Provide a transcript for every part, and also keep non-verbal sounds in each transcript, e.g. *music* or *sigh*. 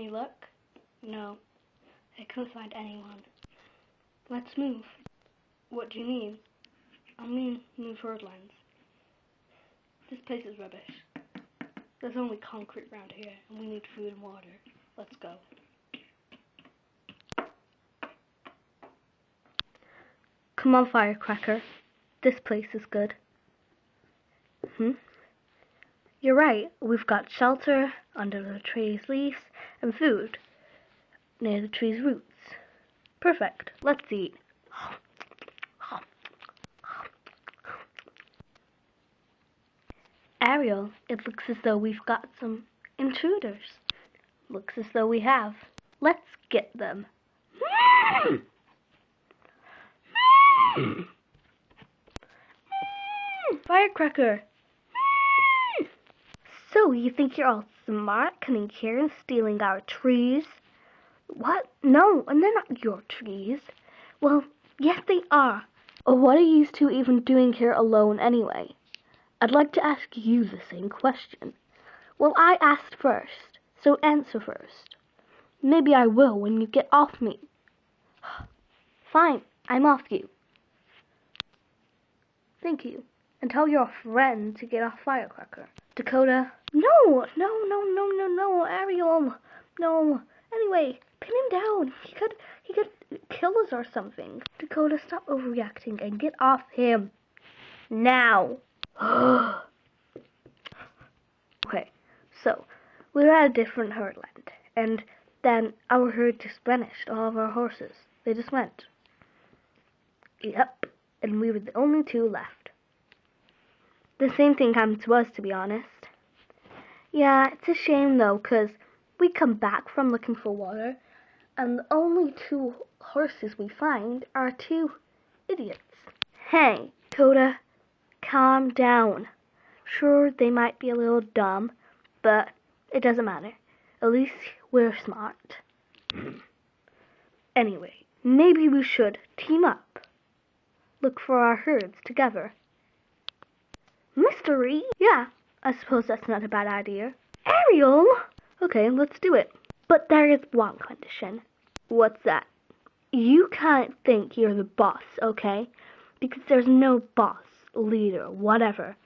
Any luck? No. I couldn't find anyone. Let's move. What do you mean? I mean, move lines. This place is rubbish. There's only concrete around here, and we need food and water. Let's go. Come on, Firecracker. This place is good. Hmm? You're right. We've got shelter under the tree's leaves and food near the tree's roots. Perfect. Let's eat. Ariel, it looks as though we've got some intruders. Looks as though we have. Let's get them. Firecracker! So, you think you're all smart coming here and stealing our trees? What? No, and they're not your trees. Well, yes, they are. What are you two even doing here alone anyway? I'd like to ask you the same question. Well, I asked first, so answer first. Maybe I will when you get off me. *sighs* Fine, I'm off you. Thank you. And tell your friend to get off Firecracker. Dakota. No, no, no, no, no, no, Ariel. No. Anyway, pin him down. He could, he could kill us or something. Dakota, stop overreacting and get off him. Now. *gasps* okay, so we were at a different herdland, and then our herd just vanished. All of our horses, they just went. Yep, and we were the only two left. The same thing happened to us, to be honest. Yeah, it's a shame though, 'cause we come back from looking for water, and the only two horses we find are two idiots. Hey, Coda, calm down. Sure, they might be a little dumb, but it doesn't matter. At least we're smart. *clears throat* anyway, maybe we should team up. Look for our herds together. Mystery? Yeah, I suppose that's not a bad idea. Ariel! Okay, let's do it. But there is one condition. What's that? You can't think you're the boss, okay? Because there's no boss, leader, whatever.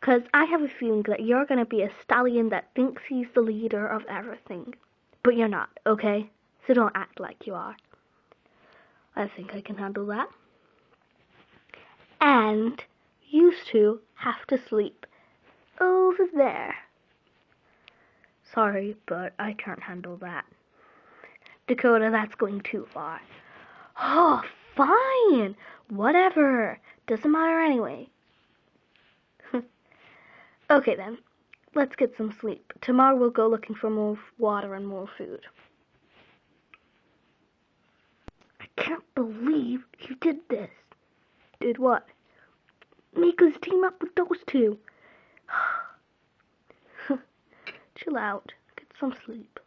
Because I have a feeling that you're going to be a stallion that thinks he's the leader of everything. But you're not, okay? So don't act like you are. I think I can handle that. And you two have to sleep over there. Sorry, but I can't handle that. Dakota, that's going too far. Oh, fine. Whatever. Doesn't matter anyway. *laughs* okay then. Let's get some sleep. Tomorrow we'll go looking for more water and more food. I can't believe you did this. Did what? Make us team up with those two. Chill out. Get some sleep.